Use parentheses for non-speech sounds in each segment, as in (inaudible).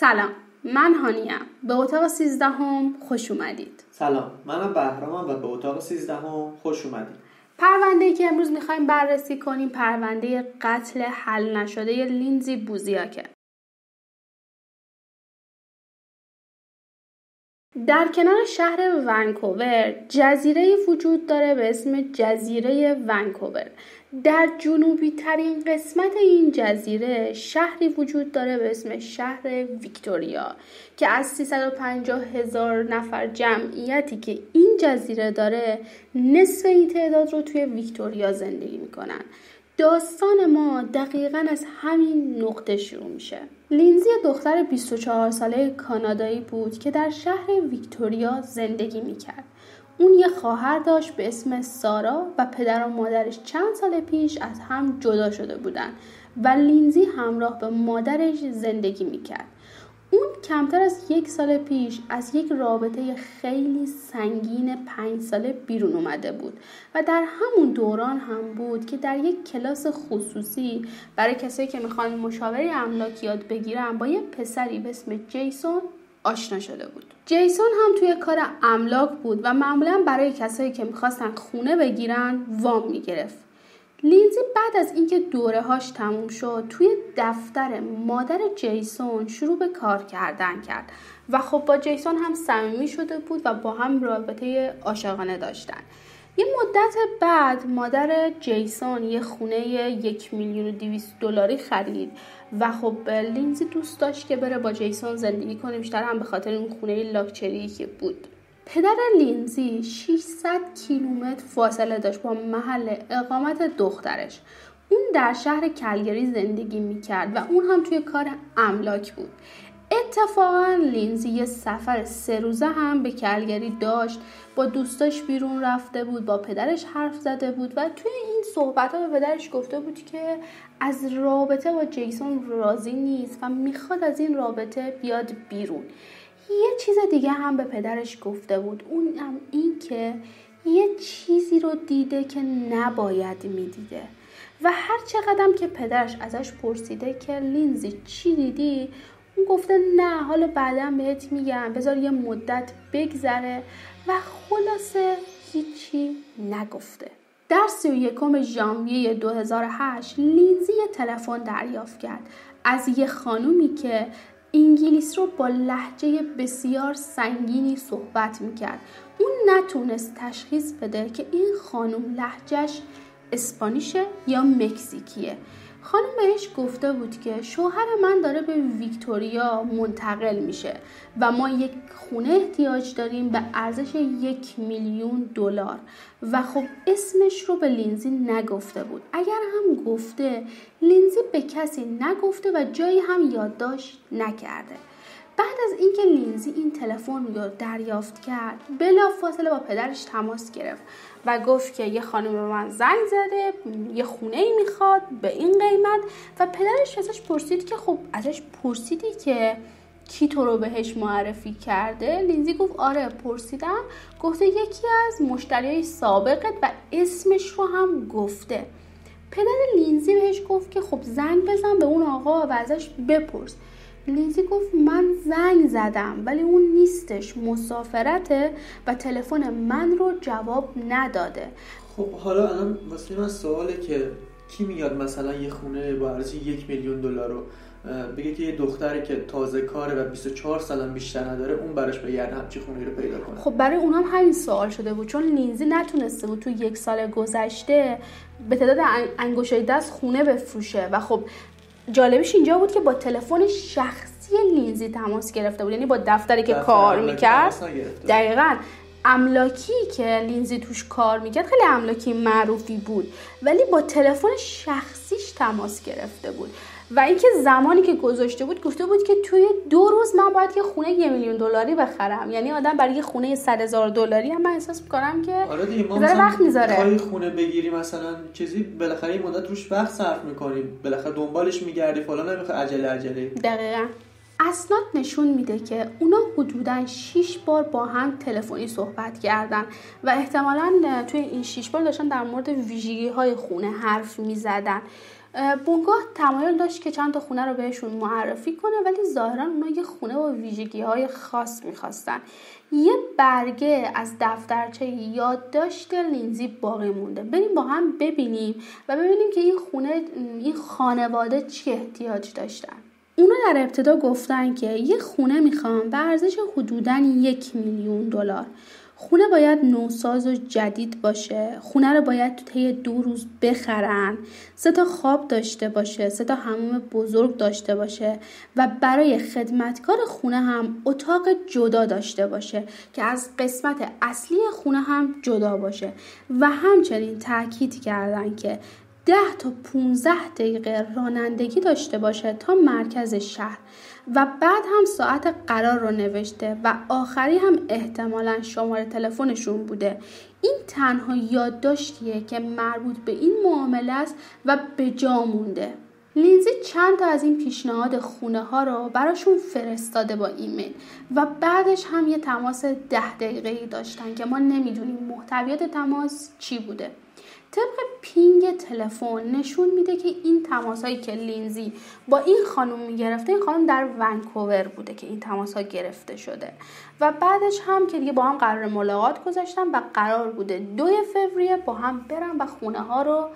سلام من هانیم به اتاق سیزدهم خوش اومدید. سلام منم بهرامم و به اتاق سیزدهم خوش اومدید پرونده ای که امروز می‌خوایم بررسی کنیم پرونده قتل حل نشده لینزی بوزیاکه. در کنار شهر ونکوور جزیره وجود داره به اسم جزیره ونکوور. در جنوبی ترین قسمت این جزیره شهری وجود داره به اسم شهر ویکتوریا که از 350 هزار نفر جمعیتی که این جزیره داره نصف این تعداد رو توی ویکتوریا زندگی می‌کنن. داستان ما دقیقا از همین نقطه شروع میشه. لینزی دختر 24 ساله کانادایی بود که در شهر ویکتوریا زندگی می‌کرد. اون یه خواهر داشت به اسم سارا و پدر و مادرش چند سال پیش از هم جدا شده بودن و لینزی همراه به مادرش زندگی می‌کرد. اون کمتر از یک سال پیش از یک رابطه خیلی سنگین پنج ساله بیرون اومده بود و در همون دوران هم بود که در یک کلاس خصوصی برای کسایی که می‌خوان مشاوره املاک یاد بگیرن با یه پسری به اسم جیسون آشنا شده بود. جیسون هم توی کار املاک بود و معمولا برای کسایی که می‌خواستن خونه بگیرن وام می‌گرفت. لینزی بعد از اینکه دوره هاش تموم شد توی دفتر مادر جیسون شروع به کار کردن کرد و خب با جیسون هم صمیمی شده بود و با هم رابطه عاشقانه داشتن. یه مدت بعد مادر جیسون یه خونه یک میلیون و دلاری خرید و خب لینزی دوست داشت که بره با جیسون زندگی کنه بیشتر هم به خاطر اون خونه لاکچری که بود. پدر لینزی 600 کیلومتر فاصله داشت با محل اقامت دخترش. اون در شهر کلگری زندگی می‌کرد و اون هم توی کار املاک بود. اتفاقا لینزی یه سفر سه روزه هم به کلگری داشت با دوستاش بیرون رفته بود با پدرش حرف زده بود و توی این صحبت ها به پدرش گفته بود که از رابطه با جیسون راضی نیست و می‌خواد از این رابطه بیاد بیرون. یه چیز دیگه هم به پدرش گفته بود اون هم این که یه چیزی رو دیده که نباید می‌دیده. و هر چقدر که پدرش ازش پرسیده که لینزی چی دیدی؟ اون گفته نه حالا بعدا بهت میگم. بذار یه مدت بگذره و خلاصه هیچی نگفته. در سی و یکم ژانویه 2008 لینزی تلفن دریافت کرد. از یه خانومی که انگلیس رو با لحجه بسیار سنگینی صحبت می‌کرد. اون نتونست تشخیص بده که این خانم لحجهش اسپانیشه یا مکزیکیه. خانم بهش گفته بود که شوهر من داره به ویکتوریا منتقل میشه و ما یک خونه احتیاج داریم به ارزش یک میلیون دلار. و خب اسمش رو به لینزی نگفته بود. اگر هم گفته لینزی به کسی نگفته و جایی هم یادداشت نکرده. بعد از اینکه لینزی این تلفن رو دریافت کرد بلا فاصله با پدرش تماس گرفت و گفت که یه خانم به من زنگ زده یه خونه ای می‌خواد به این قیمت و پدرش ازش پرسید که خب ازش پرسیدی که کی تو رو بهش معرفی کرده؟ لینزی گفت آره پرسیدم. گفته یکی از مشتریای سابقت و اسمش رو هم گفته. پدر لینزی بهش گفت که خب زنگ بزن به اون آقا و ازش بپرس. لیزی گفت من زنگ زدم ولی اون نیستش. مسافرته و تلفن من رو جواب نداده. خب حالا الان واسه من سواله که کی میاد مثلا یه خونه با ارزش یک میلیون دلار رو بگه که یه دختری که تازه کاره و 24 سالم بیشتر نداره اون براش به یعنی همچی خونه رو پیدا کنه. خب برای اونم همین سوال شده بود. چون لینزی نتونسته بود تو یک سال گذشته به تعداد انگشتای دست خونه بفروشه. و خب جالبش اینجا بود که با تلفن شخصی لینزی تماس گرفته بود. یعنی با دفتری که کار می‌کرد. دقیقا. املاکی که لینزی توش کار می‌کرد خیلی املاکی معروفی بود. ولی با تلفن شخصیش تماس گرفته بود. و اینکه زمانی که گذاشته بود گفته بود که توی دو روز من باید یه خونه یه میلیون دلاری بخرم. یعنی آدم برای یه خونه صد هزار دلاری هم من احساس می‌کنم که آره دیگه وقت می‌ذاره. خونه بگیری مثلا چیزی بالاخره یه مدت روش وقت صرف می‌کنیم بالاخره دنبالش میگردی فلان نمی‌خواد عجله عجله. دقیقا. اسناد نشون میده که اونا حدودا 6 بار با هم تلفنی صحبت کردن و احتمالا توی این 6 بار داشتن در مورد ویژگی های خونه حرف می‌زدن. بونگاه تمایل داشت که چند تا خونه رو بهشون معرفی کنه ولی ظاهرا اونا یه خونه با ویژگی های خاص می‌خواستن. یه برگه از دفترچه یادداشت لینزی باقی مونده. بریم با هم ببینیم و ببینیم که این خونه این خانواده چی احتیاج داشتن. اونا در ابتدا گفتن که یه خونه می‌خوام به ارزش حدودا یک میلیون دلار. خونه باید نوساز و جدید باشه. خونه رو باید تو طی دو روز بخرن. سه تا خواب داشته باشه. سه تا هموم بزرگ داشته باشه. و برای خدمتکار خونه هم اتاق جدا داشته باشه که از قسمت اصلی خونه هم جدا باشه. و همچنین تاکید کردن که ده تا 15 دقیقه رانندگی داشته باشه تا مرکز شهر. و بعد هم ساعت قرار رو نوشته و آخری هم احتمالا شماره تلفنشون بوده. این تنها یادداشتیه که مربوط به این معامله است و به جا مونده. لینزی چند تا از این پیشنهاد خونه ها رو براشون فرستاده با ایمیل و بعدش هم یه تماس ده دقیقه داشتن که ما نمی‌دونیم محتویات تماس چی بوده. طبق پینگ تلفن نشون میده که این تماس هایی که لینزی با این خانم می‌گرفته این خانم در ونکوور بوده که این تماس ها گرفته شده. و بعدش هم که دیگه با هم قرار ملاقات گذاشتن و قرار بوده دوی فوریه با هم برن و خونه ها رو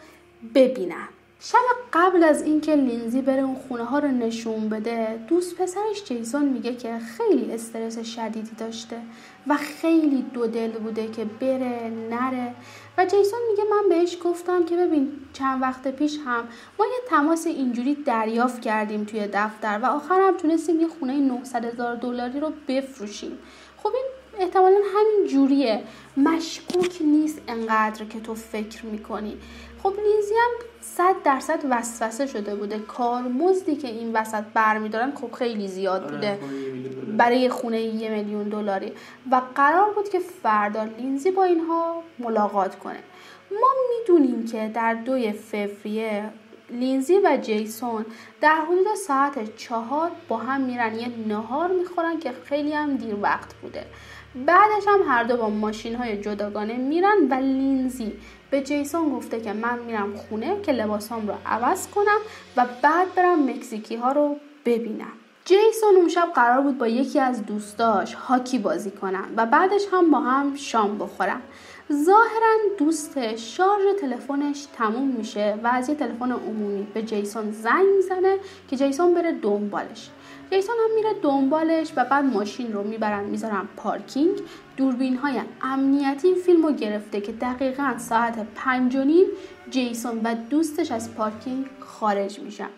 ببینن. شب قبل از اینکه لینزی بره اون خونه ها رو نشون بده دوست پسرش جیسون میگه که خیلی استرس شدیدی داشته و خیلی دو دل بوده که بره نره. و جیسون میگه من بهش گفتم که ببین چند وقت پیش هم ما یه تماس اینجوری دریافت کردیم توی دفتر و آخر هم تونستیم یه خونه 900 هزار دلاری رو بفروشیم. خب این احتمالا همین جوریه. مشکوک نیست انقدر که تو فکر می‌کنی. خب لیزی هم صد درصد وسوسه شده بوده. کارمزدی که این وسط برمیدارن خب خیلی زیاد آره، بوده. برای خونه یه میلیون دلاری. و قرار بود که فردا لینزی با اینها ملاقات کنه. ما می‌دونیم که در دوی فوریه لینزی و جیسون در حدود ساعت چهار با هم میرن. یه نهار می‌خورن که خیلی هم دیر وقت بوده. بعدش هم هر دو با ماشین های جداگانه میرن و لینزی به جیسون گفته که من میرم خونه که لباسام رو عوض کنم و بعد برم مکزیکی ها رو ببینم. جیسون اون شب قرار بود با یکی از دوستاش هاکی بازی کنن و بعدش هم با هم شام بخورن. ظاهرا دوستش شارژ تلفنش تموم میشه و از یه تلفن عمومی به جیسون زنگ می‌زنه که جیسون بره دنبالش. جیسون هم میره دنبالش و بعد ماشین رو می‌برن می‌ذارن پارکینگ. دوربین های امنیتی این فیلم رو گرفته که دقیقا ساعت پنج و نیم جیسون و دوستش از پارکینگ خارج میشن.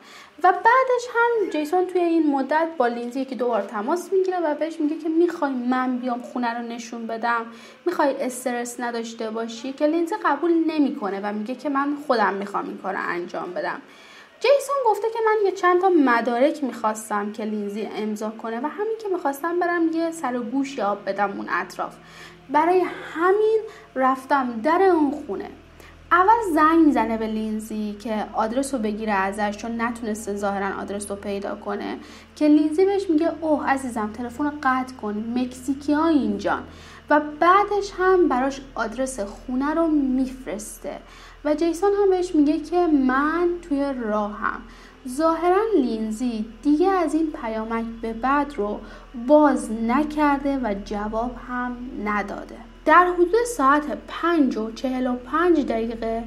و بعدش هم جیسون توی این مدت با لینزی که دوبار تماس می‌گیره و بهش میگه که می‌خوای من بیام خونه رو نشون بدم. می‌خوای استرس نداشته باشی که لینزی قبول نمی‌کنه و میگه که من خودم می‌خوام این کار رو انجام بدم. جیسون گفته که من یه چند تا مدارک می‌خواستم که لینزی امضا کنه و همین که می‌خواستم برم یه سر و گوش یاب بدم اون اطراف. برای همین رفتم در اون خونه. اول زنگ می‌زنه به لینزی که آدرس رو بگیره ازش چون نتونسته ظاهرا آدرس رو پیدا کنه. که لینزی بهش میگه اوه عزیزم تلفن رو قطع کن مکزیکی ها اینجان. و بعدش هم براش آدرس خونه رو میفرسته. و جیسون هم بهش میگه که من توی راهم. ظاهرا لینزی دیگه از این پیامک به بعد رو باز نکرده و جواب هم نداده. در حدود ساعت پنج و چهل و پنج دقیقه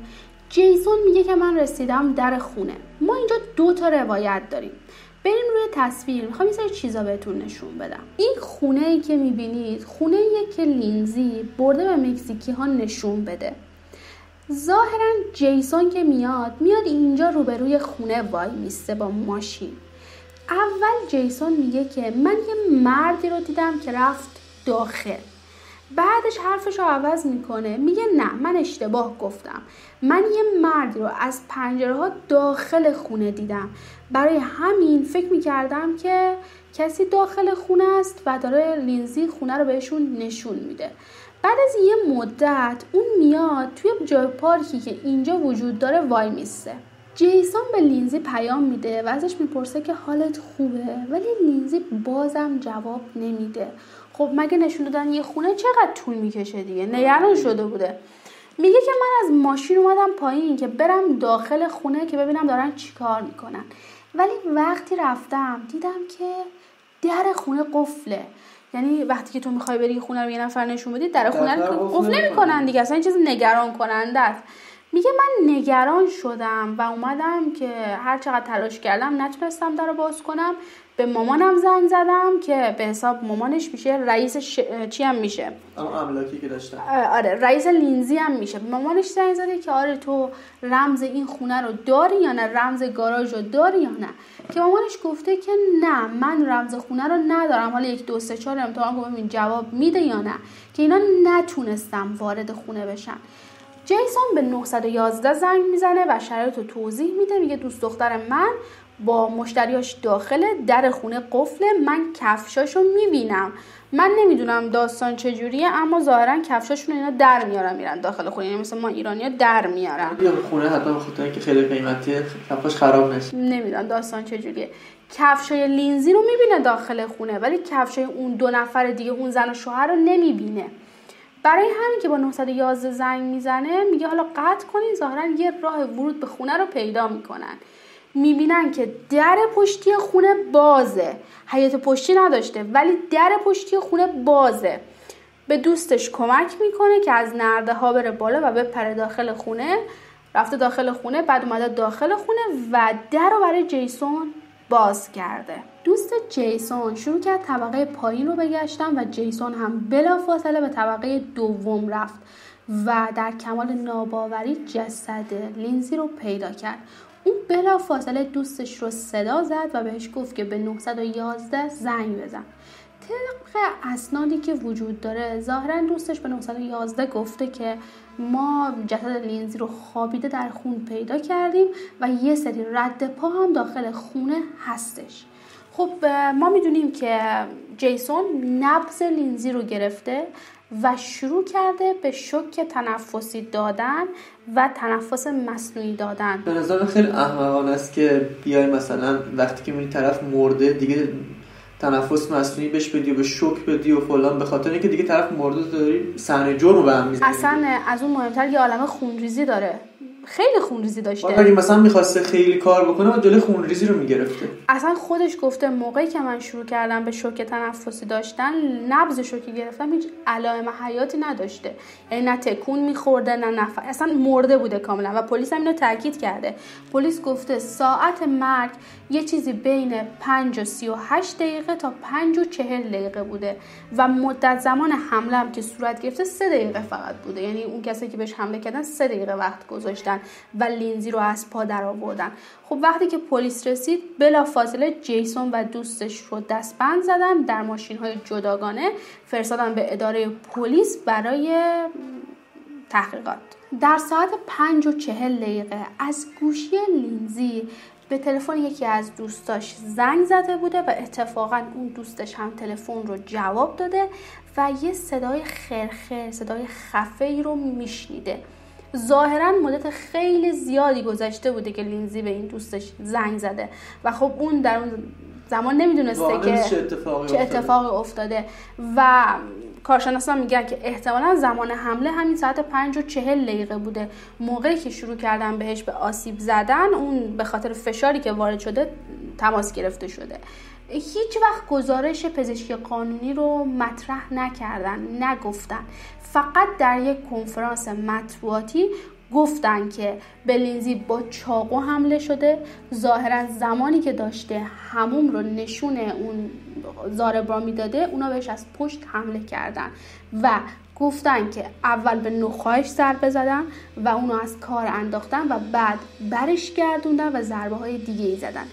جیسون میگه که من رسیدم در خونه. ما اینجا دو تا روایت داریم. بریم روی تصویر. می‌خوام یه چیزا بهتون نشون بدم. این خونه ای که می‌بینید خونه ای که لینزی برده به مکزیکی ها نشون بده. ظاهرا جیسون که میاد میاد اینجا روبروی خونه وای میسته با ماشین. اول جیسون میگه که من یه مردی رو دیدم که رفت داخل. بعدش حرفش رو عوض می‌کنه. میگه نه من اشتباه گفتم. من یه مردی رو از پنجره ها داخل خونه دیدم. برای همین فکر می‌کردم که کسی داخل خونه است و داره لینزی خونه رو بهشون نشون میده. بعد از یه مدت اون میاد توی جای پارکی که اینجا وجود داره وای میسته جیسون به لینزی پیام میده و ازش می‌پرسه که حالت خوبه ولی لینزی بازم جواب نمیده. خب مگه نشون دادن یه خونه چقدر طول می‌کشه دیگه؟ نگران شده بوده. میگه که من از ماشین اومدم پایین که برم داخل خونه که ببینم دارن چیکار می‌کنن. ولی وقتی رفتم دیدم که در خونه قفله. یعنی وقتی که تو می‌خوای بری خونه رو یه نفر نشون بدی در خونه رو قفل نمی‌کنن دیگه اصلا این چیز نگران کننده است. میگه من نگران شدم و اومدم که هر چقدر تلاش کردم نتونستم در رو باز کنم. به مامانم زنگ زدم که به حساب مامانش میشه رئیس ش... چی هم میشه املاکی که آره رئیس لینزی هم میشه. به مامانش زنگ زده که آره تو رمز این خونه رو داری یا نه؟ رمز گاراژ رو داری یا نه؟ که مامانش گفته که نه من رمز خونه رو ندارم. حالا یک دو سه چهار امتحان کنم جواب میده یا نه؟ که اینا نتونستم وارد خونه بشن. جیسون به 911 زنگ می‌زنه و شرایط رو توضیح میده. میگه دوست دختر من با مشتریاش داخل در خونه قفله من کفشاشو می‌بینم. من نمی‌دونم داستان چجوریه اما ظاهرا کفشاشون اینا در میارن میرن داخل خونه. یعنی مثل ما ایرانیا در میارن. یا خونه حتما خاطر که خیلی قیمتیه کفش خراب نشه نمی‌دونم داستان چجوریه. کفشای لینزی رو می‌بینه داخل خونه ولی کفشای اون دو نفر دیگه اون زن و شوهر رو نمی‌بینه. برای همین که با 911 زنگ می‌زنه میگه حالا قطع کنین ظاهرا یه راه ورود به خونه رو پیدا می‌کنن. می‌بینن که در پشتی خونه بازه. حیات پشتی نداشته ولی در پشتی خونه بازه. به دوستش کمک می‌کنه که از نرده ها بره بالا و بپره داخل خونه. رفته داخل خونه بعد اومده داخل خونه و در رو برای جیسون باز کرده. دوست جیسون شروع کرد طبقه پایین رو بگشتن و جیسون هم بلا فاصله به طبقه دوم رفت و در کمال ناباوری جسد لینزی رو پیدا کرد. اون بلا فاصله دوستش رو صدا زد و بهش گفت که به 911 زنگ بزن. طبق اسنادی که وجود داره ظاهرا دوستش به 911 گفته که ما جسد لینزی رو خوابیده در خون پیدا کردیم و یه سری رد پا هم داخل خونه هستش. خب ما می‌دونیم که جیسون نبز لینزی رو گرفته و شروع کرده به شوک تنفسی دادن و تنفس مصنوعی دادن. به نظر خیلی احمقانه است که بیای مثلا وقتی که میری طرف مرده دیگه تنفس مصنوعی بهش بدی و به شوک بدی و فلان به خاطر اینکه دیگه طرف مرده داری صحنه جرم به هم می‌زنی. اصلا از اون مهمتر یه عالمه خونریزی داره. خیلی خونریزی داشته. اگه مثلا می‌خواسته خیلی کار بکنه و جلوی خونریزی رو می‌گرفته. اصلا خودش گفته موقعی که من شروع کردم به شوک تنفسی داشتن نبض شوکی گرفتم هیچ علائم حیاتی نداشته. یعنی نه تکون میخورده نه نفر اصلا مرده بوده کاملا و پلیس هم اینو تاکید کرده. پلیس گفته ساعت مرگ یه چیزی بین 5 و 38 دقیقه تا 5 و 40 دقیقه بوده و مدت زمان حمله هم که صورت گرفته 3 دقیقه فقط بوده. یعنی اون کسی که بهش حمله کردن 3 دقیقه وقت گذاشتن. و لینزی رو از پا در آوردن خب وقتی که پلیس رسید بلا فاصله جیسون و دوستش رو دستبند زدن در ماشین های جداگانه فرستادن به اداره پلیس برای تحقیقات. در ساعت پنج و چهل دقیقه از گوشی لینزی به تلفن یکی از دوستاش زنگ زده بوده و اتفاقا اون دوستش هم تلفن رو جواب داده و یه صدای خرخه صدای خفه ای رو میشنیده. ظاهرا مدت خیلی زیادی گذشته بوده که لینزی به این دوستش زنگ زده. و خب اون در اون زمان نمی‌دونسته که چه اتفاقی, چه اتفاقی افتاده. و کارشناسان میگن که احتمالا زمان حمله همین ساعت پنج و چهل دقیقه بوده. موقعی که شروع کردن بهش به آسیب زدن اون به خاطر فشاری که وارد شده تماس گرفته شده. هیچ وقت گزارش پزشکی قانونی رو مطرح نکردن نگفتن. فقط در یک کنفرانس مطبوعاتی گفتن که بلینزی با چاقو حمله شده. ظاهرا زمانی که داشته هموم رو نشون اون زاربرا می‌داده اونا بهش از پشت حمله کردن و گفتن که اول به نخواهش ضربه زدن و اونو از کار انداختن و بعد برش گردوندن و ضربه های دیگه ای زدن.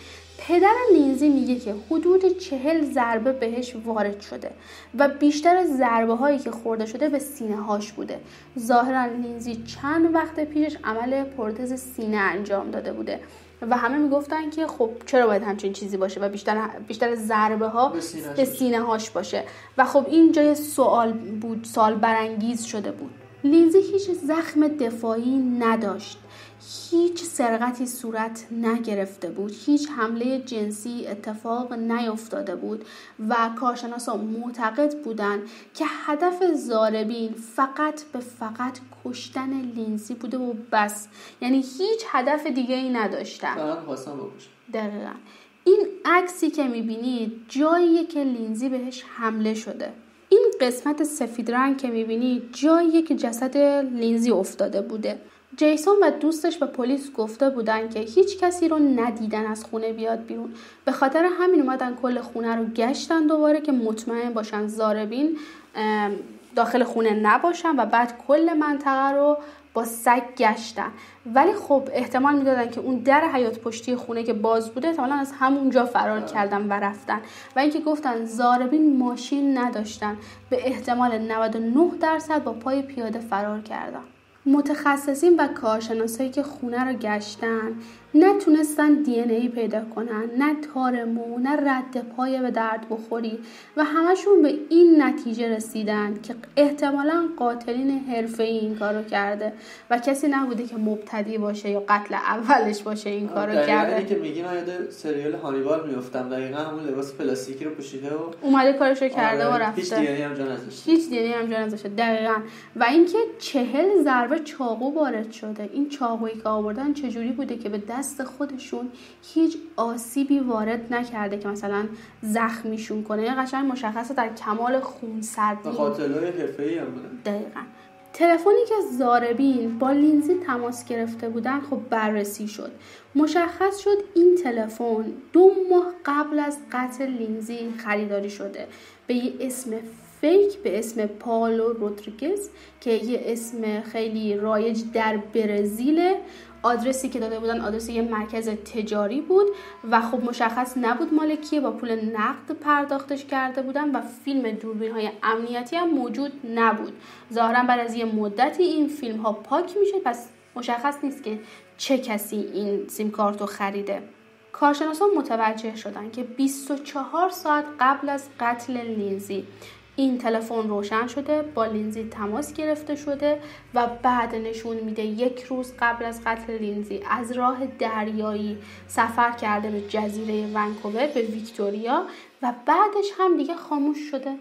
پدر لینزی میگه که حدود چهل ضربه بهش وارد شده و بیشتر ضربه هایی که خورده شده به سینه هاش بوده. ظاهرا لینزی چند وقت پیشش عمل پروتز سینه انجام داده بوده و همه می‌گفتن که خب چرا باید همچین چیزی باشه و بیشتر بیشتر ضربه ها به سینه هاش باشه. و خب این جای سوال بود سال برانگیز شده بود. لینزی هیچ زخم دفاعی نداشت. هیچ سرقتی صورت نگرفته بود. هیچ حمله جنسی اتفاق نیفتاده بود و کارشناسا معتقد بودند که هدف زاربین فقط به فقط کشتن لینزی بوده و بس. یعنی هیچ هدف دیگه ای نداشتن. دقیقا. این عکسی که می‌بینید جاییه که لینزی بهش حمله شده. این قسمت سفید رنگ که می‌بینید جاییه که جسد لینزی افتاده بوده. جیسون و دوستش به پلیس گفته بودن که هیچ کسی رو ندیدن از خونه بیاد بیرون. به خاطر همین اومدن کل خونه رو گشتن دوباره که مطمئن باشن زاربین داخل خونه نباشن و بعد کل منطقه رو با سگ گشتن. ولی خب احتمال می‌دادن که اون در حیات پشتی خونه که باز بوده احتمالا از همونجا فرار کردن و رفتن. و اینکه گفتن زاربین ماشین نداشتن به احتمال 99 درصد با پای پیاده فرار کردن. متخصصین و کارشناسایی که خونه رو گشتن نتونستن دی ای پیدا کنن نه تار مو نه رد پای به درد بخوری و همشون به این نتیجه رسیدن که احتمالا قاتلین حرفه ای این کارو کرده و کسی نبوده که مبتدی باشه یا قتل اولش باشه این کارو کرده. که میگی من یاد سریال هانیبال میافتم دقیقا همون لباس پلاستیکی رو پوشیده و اومده کارشو کرده آره. و رفته. هیچ دی هم جا نذاشته. هیچ دی هم جا نذاشته دقیقا. و اینکه چهل ضربه چاقو وارد شده. این چاقویی که آوردن چجوری بوده که به دست دست خودشون هیچ آسیبی وارد نکرده که مثلا زخمیشون کنه. یعنی قشنگ مشخصه در کمال خونسردی. قاتلای حرفه‌ای هم دقیقا. تلفنی که زاربین با لینزی تماس گرفته بودن خب بررسی شد. مشخص شد این تلفن دو ماه قبل از قتل لینزی خریداری شده. به یه اسم فیک به اسم پالو رودریگز که یه اسم خیلی رایج در برزیل آدرسی که داده بودن آدرس یه مرکز تجاری بود و خب مشخص نبود مالکیه با پول نقد پرداختش کرده بودن و فیلم دوربین های امنیتی هم موجود نبود. ظاهرا بعد از یه مدتی این فیلم ها پاک میشه پس مشخص نیست که چه کسی این سیم کارت خریده. کارشناسان متوجه شدن که 24 ساعت قبل از قتل لینزی این تلفن روشن شده با لینزی تماس گرفته شده و بعد نشون میده یک روز قبل از قتل لینزی از راه دریایی سفر کرده به جزیره ونکوور به ویکتوریا و بعدش هم دیگه خاموش شده.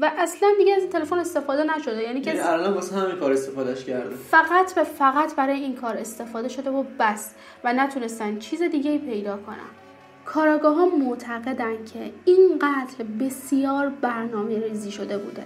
و اصلا دیگه از این تلفن استفاده نشده. یعنی که یعنی الان واسه همین کار استفادهش کرده. فقط به فقط برای این کار استفاده شده و بس و نتونستن چیز دیگه پیدا کنن. کاراگاه ها معتقدن که این قتل بسیار برنامه ریزی شده بوده.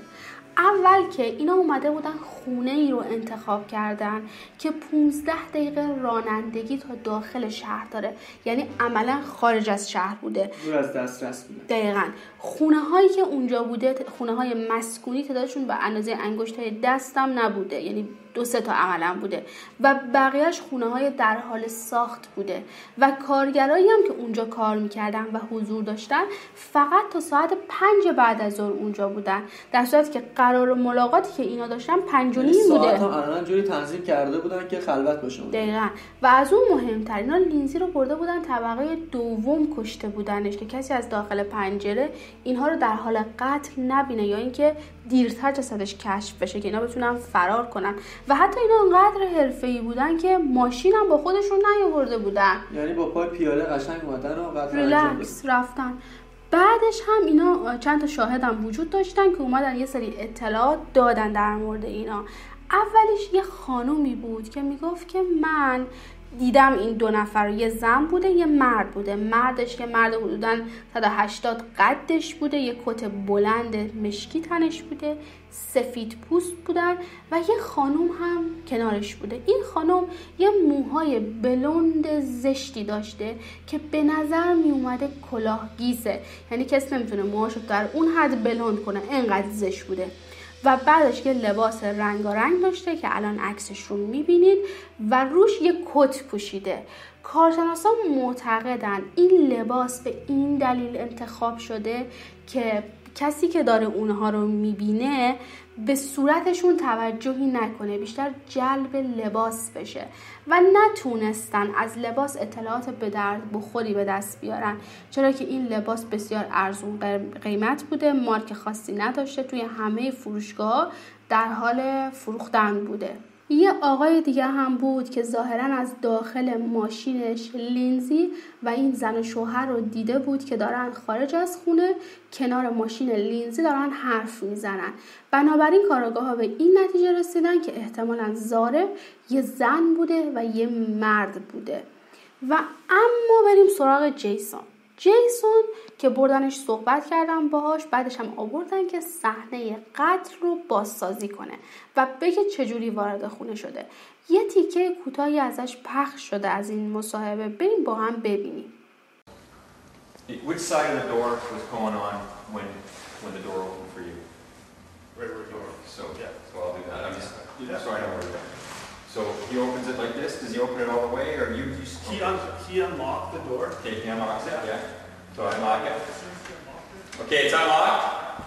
اول که اینا اومده بودن خونه ای رو انتخاب کردن که 15 دقیقه رانندگی تا داخل شهر داره. یعنی عملا خارج از شهر بوده. دور از دسترس بوده. دقیقا. خونه هایی که اونجا بوده خونه های مسکونی تعدادشون به اندازه انگشت های دستم نبوده. یعنی دو سه تا عملا بوده و بقیهش خونه های در حال ساخت بوده و کارگرایی هم که اونجا کار می‌کردن و حضور داشتن فقط تا ساعت پنج بعد از ظهر اونجا بودن. در صورتی که قرار ملاقاتی که اینا داشتن پنج و نیم بوده. هم جوری تنظیم کرده بودن که خلوت باشه دقیقا. و از اون مهمتر اینا لینزی رو برده بودن طبقه دوم کشته بودنش که کسی از داخل پنجره اینها رو در حال قتل نبینه یا اینکه دیرتر جسدش کشف بشه که اینا بتونن فرار کنن. و حتی اینا انقدر حرفه‌ای بودن که ماشین هم با خودشون نیاورده بودن. یعنی با پای پیاده قشنگ اومدن و ریلکس رفتن. بعدش هم اینا چند تا شاهد هم وجود داشتن که اومدن یه سری اطلاعات دادن در مورد اینا. اولش یه خانومی بود که می‌گفت که من دیدم این دو نفر یه زن بوده یه مرد بوده. مردش که مرد حدودا 180 قدش بوده یه کت بلند مشکی تنش بوده سفید پوست بودن و یه خانوم هم کنارش بوده. این خانوم یه موهای بلند زشتی داشته که به نظر می اومده کلاهگیسه یعنی کسی نمی‌تونه موهاشو در اون حد بلند کنه انقدر زشت بوده. و بعدش یه لباس رنگارنگ داشته که الان عکسش رو می‌بینید و روش یه کت پوشیده. کارشناسان معتقدن این لباس به این دلیل انتخاب شده که کسی که داره اونها رو می‌بینه به صورتشون توجهی نکنه بیشتر جلب لباس بشه و نتونستن از لباس اطلاعات به درد بخوری به دست بیارن. چرا که این لباس بسیار ارزون قیمت بوده مارک خاصی نداشته توی همه فروشگاه در حال فروختن بوده. یه آقای دیگه هم بود که ظاهرا از داخل ماشینش لینزی و این زن و شوهر رو دیده بود که دارن خارج از خونه کنار ماشین لینزی دارن حرف می‌زنن. بنابراین کاراگاه ها به این نتیجه رسیدن که احتمالا زاره یه زن بوده و یه مرد بوده. و اما بریم سراغ جیسون. جیسون که بردنش صحبت کردم باهاش بعدش هم آوردن که صحنه قتل رو بازسازی کنه و بگه چجوری وارد خونه شده یه تیکه کوتاهی ازش پخش شده از این مصاحبه بریم با هم ببینیم Which side of the door was going on when when the door opened for you? Right where door. So Yeah. so I'll do that. I'm just Yeah. so I know where to go. So he opens it like this. Does he open it all the way, or you just He un- he unlocked the door. Okay, he unlocks it. Yeah. So I unlock it. Okay, it's unlocked.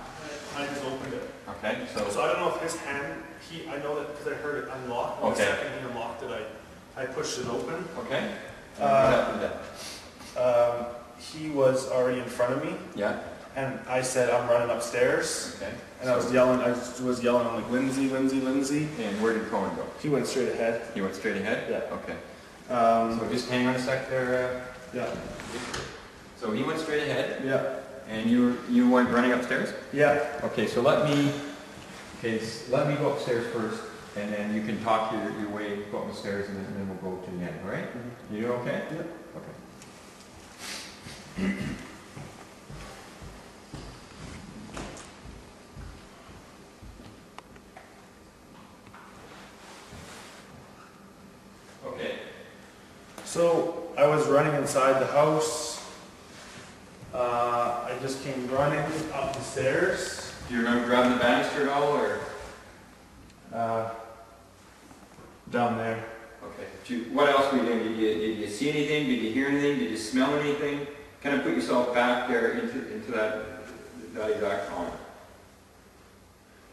I just opened it. Okay. So So I don't know if his hand. He I know that because I heard it unlock. And Okay. The second he unlocked it, I I pushed it open. okay. Uh, What happened then? Um, he was already in front of me, Yeah. And I said I'm running upstairs, Okay. and I was yelling. I was yelling. I'm like Lindsay, Lindsay, Lindsay. And where did Cohen go? He went straight ahead. He went straight ahead. Yeah. Okay. Um, So just hang on a sec there. yeah. Uh, so he went straight ahead, Yeah. and you you went running upstairs. Yeah. Okay, so let me, okay, s- let me go upstairs first, and then you can talk your, your way, go up the stairs, and then, we'll go to the end, all right? You doing okay? Yeah. Okay, (clears throat) So I was running inside the house. Uh, I just came running up the stairs. do you remember grabbing the banister at all, or? Uh, down there. Okay. You, what else were you doing? Did you, did you see anything? Did you hear anything? Did you smell anything? Kind of put yourself back there into, into that, that exact moment.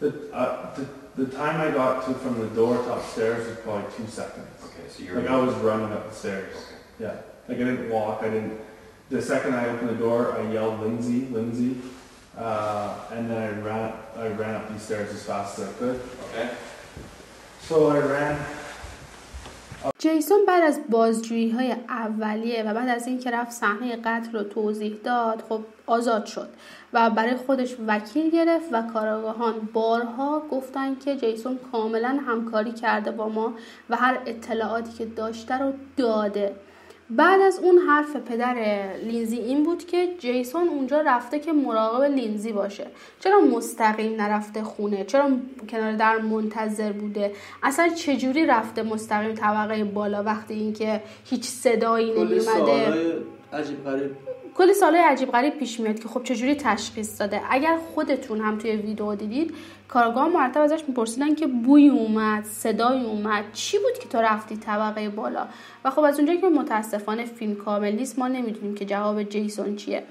The, uh, the, the time I got to from the door to upstairs was probably two seconds. Okay, so you're. Like I was running up the stairs. Okay. Yeah. Like I didn't walk. I didn't. The second I opened the door, I yelled Lindsay, Lindsay, uh, and then I ran. I ran up these stairs as fast as I could. Okay. So I ran. جیسون بعد از بازجویی های اولیه و بعد از اینکه رفت صحنه قتل رو توضیح داد خب آزاد شد و برای خودش وکیل گرفت و کارآگاهان بارها گفتن که جیسون کاملا همکاری کرده با ما و هر اطلاعاتی که داشته رو داده بعد از اون حرف پدر لینزی این بود که جیسون اونجا رفته که مراقب لینزی باشه. چرا مستقیم نرفته خونه؟ چرا کنار در منتظر بوده؟ اصلا چجوری رفته مستقیم طبقه بالا وقتی اینکه هیچ صدایی نمیومده عجیب غریب. کلی سالهای عجیب غریب پیش میاد که خب چجوری تشخیص داده؟ اگر خودتون هم توی ویدیو دیدید کارگاه مرتب ازش میپرسیدن که بوی اومد صدای اومد چی بود که تو رفتی طبقه بالا؟ و خب از اونجایی که متاسفانه فیلم کامل نیست ما نمی‌دونیم که جواب جیسون چیه.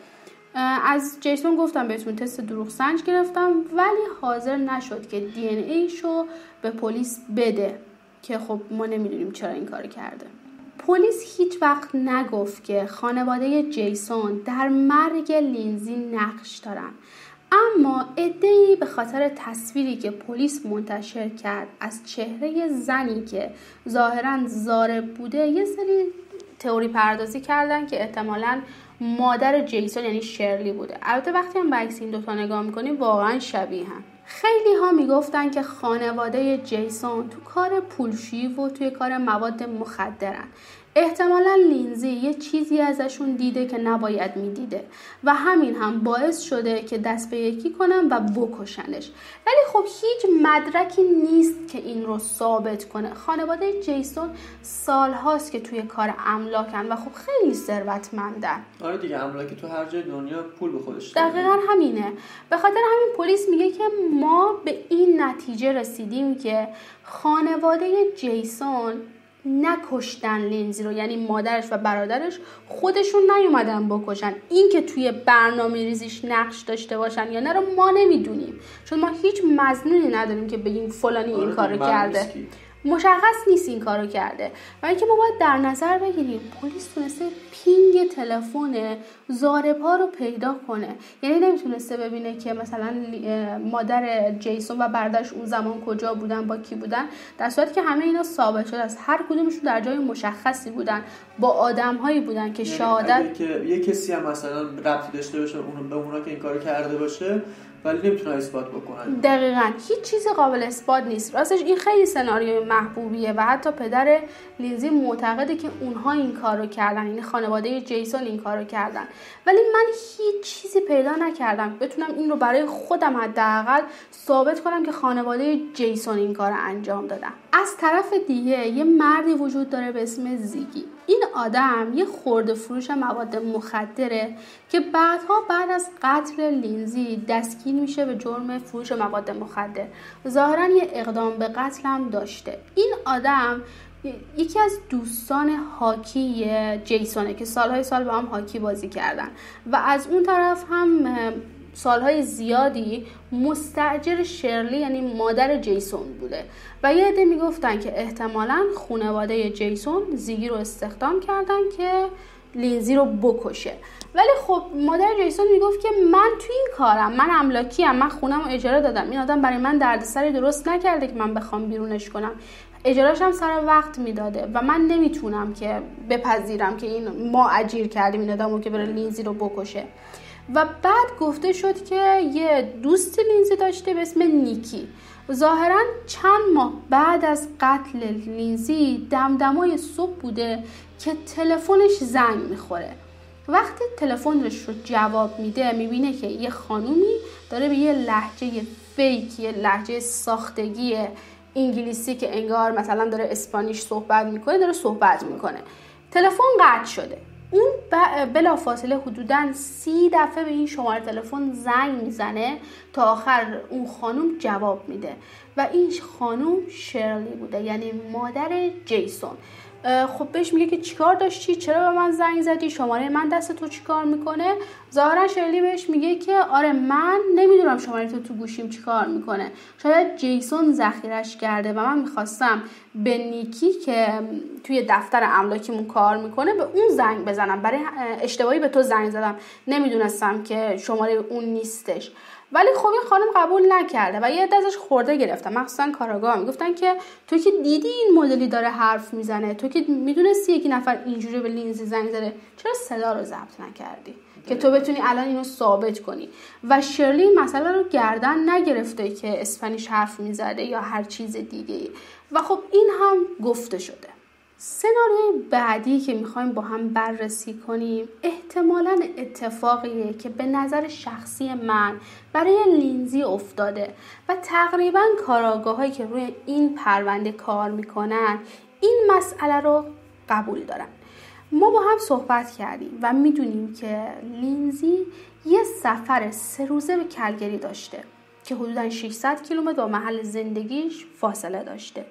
از جیسون گفتم بهتون تست دروغ سنج گرفتم ولی حاضر نشد که دی ان ایشو به پلیس بده. که خب ما نمی‌دونیم چرا این کار کرده. پلیس هیچ وقت نگفت که خانواده جیسون در مرگ لینزی نقش دارن. اما ادهی به خاطر تصویری که پلیس منتشر کرد از چهره زنی که ظاهرا زارب بوده یه سری تئوری پردازی کردن که احتمالا مادر جیسون یعنی شرلی بوده. البته وقتی هم به عکس این دوتا نگاه می‌کنیم واقعا شبیه هم. خیلی ها می‌گفتن که خانواده جیسون تو کار پولشویی و توی کار مواد مخدرن. احتمالا لینزی یه چیزی ازشون دیده که نباید می‌دیده و همین هم باعث شده که دست به یکی کنن و بکشنش. ولی خب هیچ مدرکی نیست که این رو ثابت کنه. خانواده جیسون سالهاست که توی کار املاکن و خب خیلی ثروتمندن. آره دیگه املاکی تو هر جای دنیا پول به خودش. دقیقا همینه. به خاطر همین پلیس میگه که ما به این نتیجه رسیدیم که خانواده جیسون نکشتن لینزی رو یعنی مادرش و برادرش خودشون نیومدن بکشن. این که توی برنامه ریزیش نقش داشته باشن یا نه رو ما نمی‌دونیم. چون ما هیچ مزنونی نداریم که بگیم فلانی این آره معلوم کرده. مشخص نیست این کارو کرده. و اینکه ما باید در نظر بگیریم پلیس تونسته پینگ تلفن زارپا رو پیدا کنه. یعنی نمی‌تونسته ببینه که مثلا مادر جیسون و برداشت اون زمان کجا بودن با کی بودن. در صورتی که همه اینا ثابت شده است. هر کدومشون در جای مشخصی بودن. با آدم هایی بودن که یعنی شهادت که یه کسی هم مثلا ربطی داشته باشه اون به اونا که این کارو کرده باشه ولی نمی‌تونه اثبات بکنن. دقیقا. هیچ چیز قابل اثبات نیست. راستش این خیلی سناریوی محبوبیه و حتی پدر لینزی معتقده که اونها این کارو کردن. یعنی خانواده جیسون این کارو کردن. ولی من هیچ چیزی پیدا نکردم. بتونم این رو برای خودم حداقل ثابت کنم که خانواده جیسون این کار انجام دادن. از طرف دیگه یه مردی وجود داره به اسم زیگی. این آدم یه خورده فروش مواد مخدره که بعدها بعد از قتل لینزی دستگیر میشه به جرم فروش مواد مخدر. ظاهرا یه اقدام به قتل هم داشته. این آدم یکی از دوستان هاکی جیسونه که سالهای سال با هم هاکی بازی کردن و از اون طرف هم سالهای زیادی مستجر شرلی یعنی مادر جیسون بوده. و یه عده می‌گفتن که احتمالا خانواده جیسون زیگی رو استخدام کردن که لینزی رو بکشه. ولی خب مادر جیسون می‌گفت که من تو این کارم من املاکیم من خونم رو اجاره دادم. این آدم برای من دردسری درست نکرده که من بخوام بیرونش کنم. اجارهش هم سر وقت می‌داده و من نمی‌تونم که بپذیرم که این ما اجیر کردیم این آدمو که بره لینزی رو بکشه. و بعد گفته شد که یه دوست لینزی داشته به اسم نیکی. ظاهرا چند ماه بعد از قتل لینزی دمدمای صبح بوده که تلفنش زنگ می‌خوره. وقتی تلفنش رو جواب میده می‌بینه که یه خانومی داره به یه لحجه فیک یه لحجه ساختگی انگلیسی که انگار مثلا داره اسپانیش صحبت می‌کنه داره صحبت می‌کنه. تلفن قطع شده. اون بلا فاصله حدودا سی دفعه به این شماره تلفن زنگ می‌زنه تا آخر اون خانم جواب میده. و این خانم شرلی بوده یعنی مادر جیسون. خب بهش میگه که چیکار داشتی؟ چرا به من زنگ زدی؟ شماره من دست تو چیکار می‌کنه؟ ظاهرا شرلی بهش میگه که آره من نمی‌دونم شماره تو تو گوشیم چیکار می‌کنه. شاید جیسون ذخیرش کرده و من می‌خواستم به نیکی که توی دفتر املاکیمون کار می‌کنه به اون زنگ بزنم. برای اشتباهی به تو زنگ زدم. نمی‌دونستم که شماره اون نیستش. ولی خب این خانم قبول نکرده و یه عده ازش خورده گرفتن مخصوصا کاراگاه. می‌گفتن که تو که دیدی این مدلی داره حرف می‌زنه؟ تو که می‌دونستی یکی نفر اینجوری به لینزی زنگ زده. چرا صدا رو ضبط نکردی؟ که تو بتونی الان اینو ثابت کنی. و شرلی مسئله رو گردن نگرفته که اسپانیش حرف می‌زده یا هر چیز دیگه و خب این هم گفته شده. سناریوی بعدی که می‌خوایم با هم بررسی کنیم احتمالا اتفاقیه که به نظر شخصی من برای لینزی افتاده و تقریبا کاراگاه هایی که روی این پرونده کار می‌کنن این مسئله رو قبول دارن. ما با هم صحبت کردیم و می‌دونیم که لینزی یه سفر سه روزه به کلگری داشته که حدودا 600 کیلومتر با محل زندگیش فاصله داشته.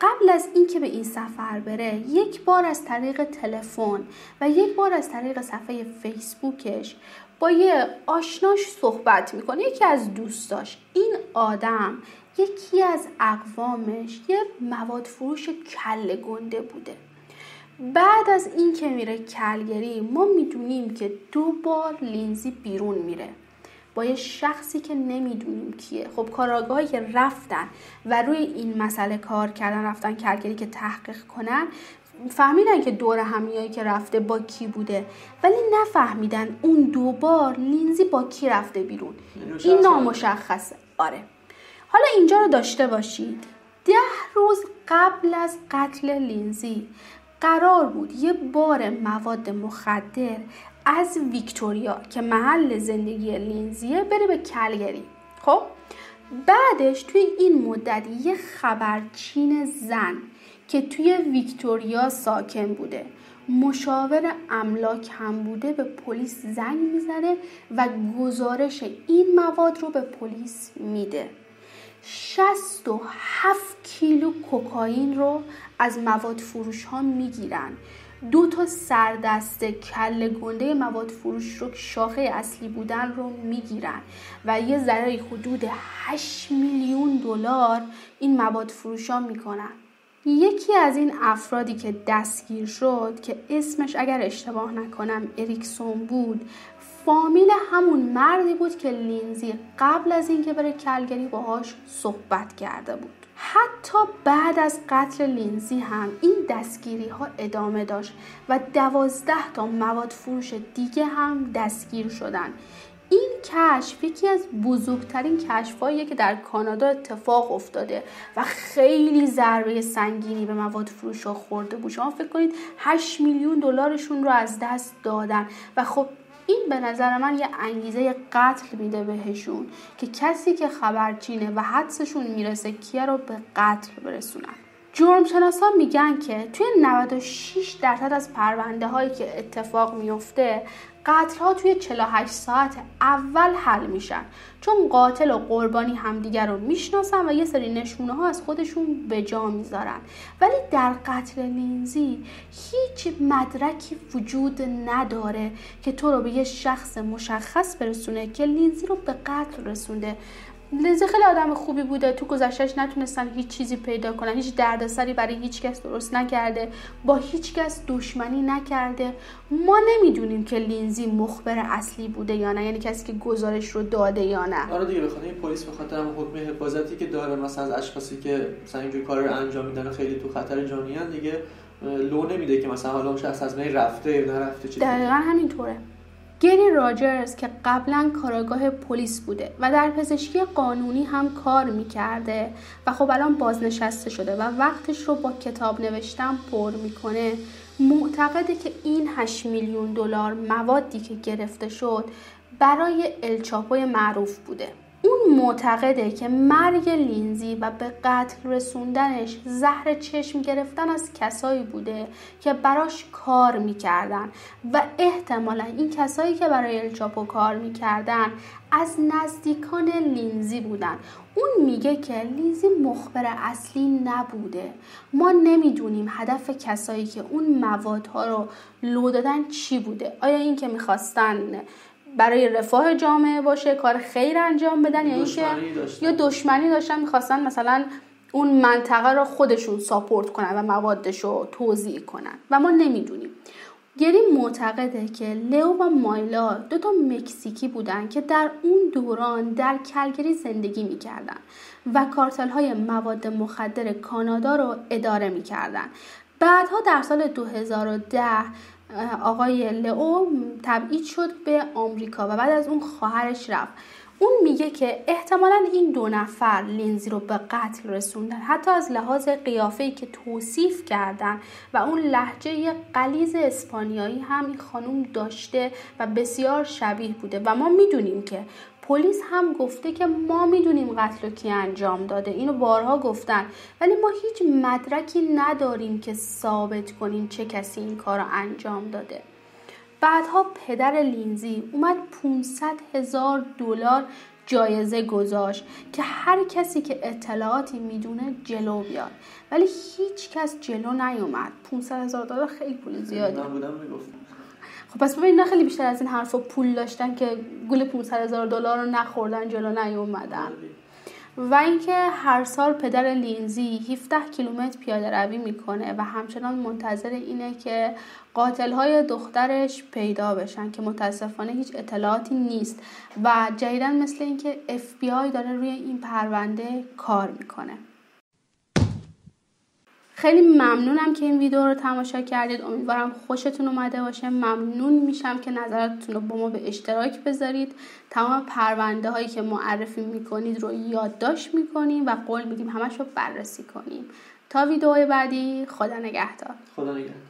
قبل از اینکه به این سفر بره یک بار از طریق تلفن و یک بار از طریق صفحه فیسبوکش با یه آشناش صحبت می‌کنه یکی از دوستاش. این آدم یکی از اقوامش یه مواد فروش کل گنده بوده. بعد از اینکه میره کلگری ما می‌دونیم که دو بار لینزی بیرون میره. با یه شخصی که نمی‌دونیم کیه. خب کاراگاهی که رفتن و روی این مسئله کار کردن رفتن کلگری که تحقیق کنن فهمیدن که دور همیایی که رفته با کی بوده. ولی نفهمیدن اون دو بار لینزی با کی رفته بیرون. این نامشخصه. آره. حالا اینجا رو داشته باشید. ده روز قبل از قتل لینزی قرار بود یه بار مواد مخدر از ویکتوریا که محل زندگی لینزیه بره به کلگری. خب؟ بعدش توی این مدت یه خبرچین زن که توی ویکتوریا ساکن بوده. مشاور املاک هم بوده به پلیس زنگ می‌زنه و گزارش این مواد رو به پلیس میده. 67 کیلو کوکائین رو از مواد فروش ها می‌گیرن. دو تا سردست کل گنده مواد فروش رو شاخه اصلی بودن رو می‌گیرن و یه ضرری حدود 8 میلیون دلار این مواد فروش ها می‌کنن. یکی از این افرادی که دستگیر شد که اسمش اگر اشتباه نکنم اریکسون بود فامیل همون مردی بود که لینزی قبل از اینکه بره کلگری باهاش صحبت کرده بود. حتی بعد از قتل لینزی هم این دستگیری ها ادامه داشت و دوازده تا مواد فروش دیگه هم دستگیر شدن این کشف یکی از بزرگترین کشفهاییه که در کانادا اتفاق افتاده و خیلی ضربه سنگینی به مواد فروش ها خورده بود. شما فکر کنید 8 میلیون دلارشون رو از دست دادن و خب این به نظر من یه انگیزه قتل میده بهشون که کسی که خبرچینه و حدسشون می‌رسه کیه رو به قتل برسونن. جرم شناسا میگن که توی 96 درصد از پرونده هایی که اتفاق میفته قتل ها توی 48 ساعت اول حل میشن. چون قاتل و قربانی همدیگر رو می‌شناسن و یه سری نشونه ها از خودشون به جا می‌ذارن. ولی در قتل لینزی هیچ مدرکی وجود نداره که تو رو به یه شخص مشخص برسونه که لینزی رو به قتل رسونده. لینزی خیلی آدم خوبی بوده. تو گذشتهش نتونستن هیچ چیزی پیدا کنن. هیچ دردسری برای هیچ کس درست نکرده. با هیچ کس دشمنی نکرده. ما نمی‌دونیم که لینزی مخبر اصلی بوده یا نه. یعنی کسی که گزارش رو داده یا نه. آره دیگه بخاطر این پلیس به خاطر حکم حفاظتی که داره. مثلا از اشخاصی که مثلا اینجور کار رو انجام میدن خیلی تو خطر جانی دیگه لو نمیده که مثلا حالا اون شخص از رفته یا نرفته چیزی دقیقا همینطوره. گری راجرز که قبلا کاراگاه پلیس بوده و در پزشکی قانونی هم کار می‌کرده و خب الان بازنشسته شده و وقتش رو با کتاب نوشتن پر می‌کنه. معتقده که این 8 میلیون دلار موادی که گرفته شد برای الچاپوی معروف بوده. اون معتقده که مرگ لینزی و به قتل رسوندنش زهر چشم گرفتن از کسایی بوده که براش کار می‌کردن و احتمالا این کسایی که برای الچاپو کار می‌کردن از نزدیکان لینزی بودن. اون میگه که لینزی مخبر اصلی نبوده. ما نمی‌دونیم هدف کسایی که اون موادها رو لو دادن چی بوده. آیا این که می‌خواستن برای رفاه جامعه باشه کار خیر انجام بدن یا اینکه یا دشمنی داشتن می‌خواستن مثلا اون منطقه رو خودشون ساپورت کنن و موادش رو توضیح کنن. و ما نمی‌دونیم. گری معتقده که لئو و مایلا دو تا مکزیکی بودن که در اون دوران در کلگری زندگی می‌کردن و کارتل های مواد مخدر کانادا رو اداره می‌کردن. بعدها در سال 2010 آقای لئو تبعید شد به آمریکا و بعد از اون خواهرش رفت. اون میگه که احتمالا این دو نفر لینزی رو به قتل رسوندن حتی از لحاظ قیافه که توصیف کردن و اون لحجه قلیز اسپانیایی هم این خانوم داشته و بسیار شبیه بوده. و ما می‌دونیم که پلیس هم گفته که ما می‌دونیم قتل و کی انجام داده اینو بارها گفتن. ولی ما هیچ مدرکی نداریم که ثابت کنیم چه کسی این کار رو انجام داده. بعدها پدر لینزی اومد 500 هزار دلار جایزه گذاشت که هر کسی که اطلاعاتی می‌دونه جلو بیاد. ولی هیچ کس جلو نیومد. 500 هزار دلار خیلی پول می‌گفتم. خب پس ببین خیلی بیشتر از این حرفا پول داشتن که گول 500 هزار دلار رو نخوردن جلو نیومدن. و اینکه هر سال پدر لینزی 17 کیلومتر پیاده روی می‌کنه و همچنان منتظر اینه که قاتل های دخترش پیدا بشن که متاسفانه هیچ اطلاعاتی نیست. و جدیدا مثل اینکه آی داره روی این پرونده کار می‌کنه. خیلی ممنونم که این ویدیو رو تماشا کردید. امیدوارم خوشتون اومده باشه. ممنون میشم که نظراتتون رو با ما به اشتراک بذارید. تمام پرونده هایی که معرفی می‌کنید رو یادداشت می‌کنیم و قول میدیم همش رو بررسی کنیم. تا ویدیو بعدی خدا نگهدار. خدا نگهدار.